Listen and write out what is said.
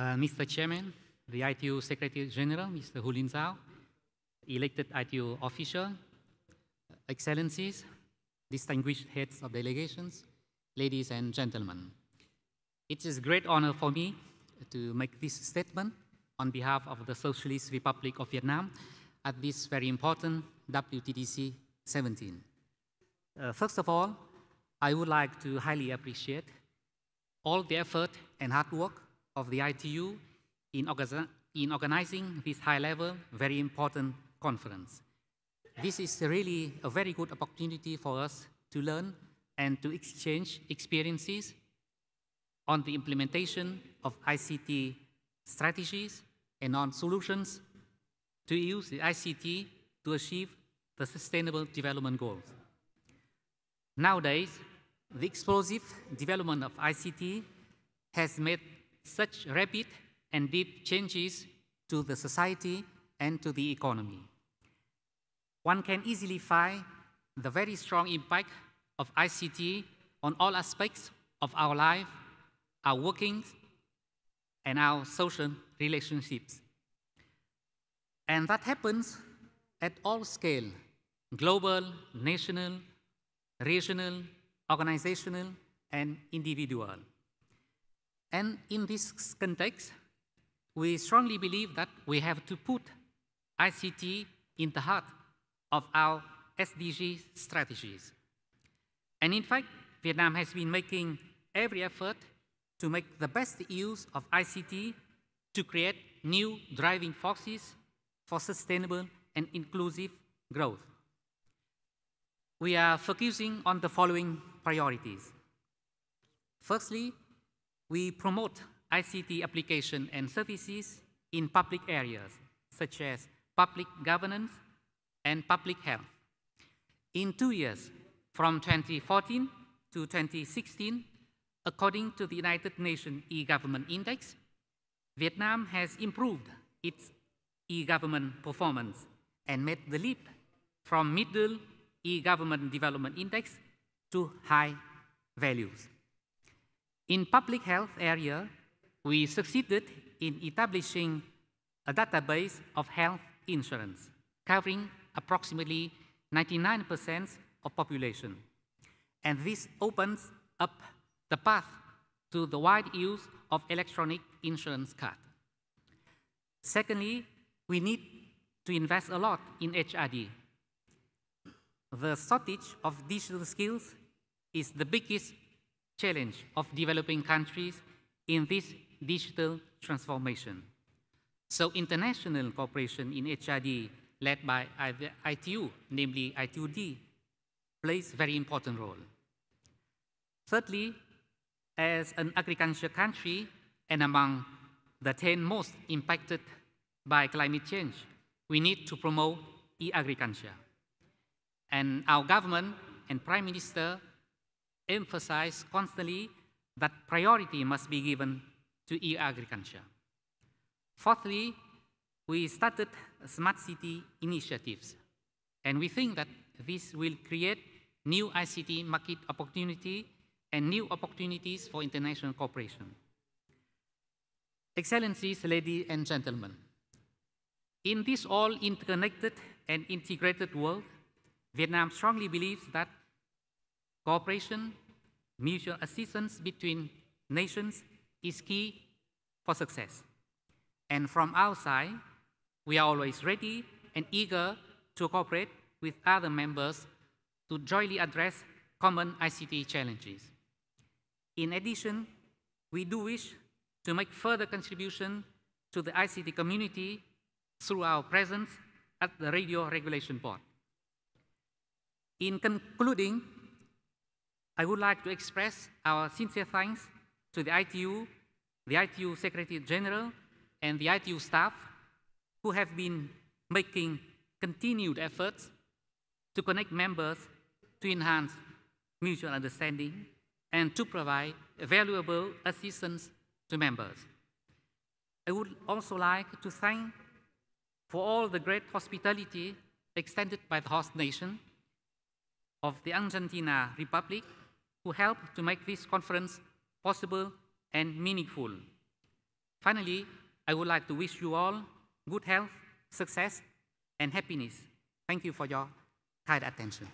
Uh, Mr. Chairman, the ITU Secretary General, Mr. Houlin Zhao, elected ITU official, excellencies, distinguished heads of delegations, ladies and gentlemen. It is a great honor for me to make this statement on behalf of the Socialist Republic of Vietnam at this very important WTDC 17. Uh, first of all, I would like to highly appreciate all the effort and hard work of the ITU in, in organizing this high-level, very important conference. This is really a very good opportunity for us to learn and to exchange experiences on the implementation of ICT strategies and on solutions to use the ICT to achieve the Sustainable Development Goals. Nowadays, the explosive development of ICT has made such rapid and deep changes to the society and to the economy. One can easily find the very strong impact of ICT on all aspects of our life, our workings, and our social relationships. And that happens at all scale, global, national, regional, organizational, and individual. And in this context, we strongly believe that we have to put ICT in the heart of our SDG strategies. And in fact, Vietnam has been making every effort to make the best use of ICT to create new driving forces for sustainable and inclusive growth. We are focusing on the following priorities. Firstly, we promote ICT application and services in public areas, such as public governance and public health. In two years, from 2014 to 2016, according to the United Nations e-government index, Vietnam has improved its e-government performance and made the leap from middle e-government development index to high values. In public health area, we succeeded in establishing a database of health insurance covering approximately 99% of population. And this opens up the path to the wide use of electronic insurance card. Secondly, we need to invest a lot in HRD. The shortage of digital skills is the biggest challenge of developing countries in this digital transformation. So international cooperation in HRD led by ITU, namely ITUD, plays a very important role. Thirdly, as an agriculture country and among the 10 most impacted by climate change, we need to promote e-agriculture. And our government and Prime Minister emphasize constantly that priority must be given to e-agriculture. Fourthly, we started smart city initiatives, and we think that this will create new ICT market opportunity and new opportunities for international cooperation. Excellencies, ladies and gentlemen, in this all interconnected and integrated world, Vietnam strongly believes that cooperation, mutual assistance between nations is key for success. And from our side, we are always ready and eager to cooperate with other members to jointly address common ICT challenges. In addition, we do wish to make further contribution to the ICT community through our presence at the Radio Regulation Board. In concluding, I would like to express our sincere thanks to the ITU, the ITU Secretary General, and the ITU staff who have been making continued efforts to connect members to enhance mutual understanding and to provide valuable assistance to members. I would also like to thank for all the great hospitality extended by the host nation of the Argentina Republic who helped to make this conference possible and meaningful. Finally, I would like to wish you all good health, success, and happiness. Thank you for your kind attention.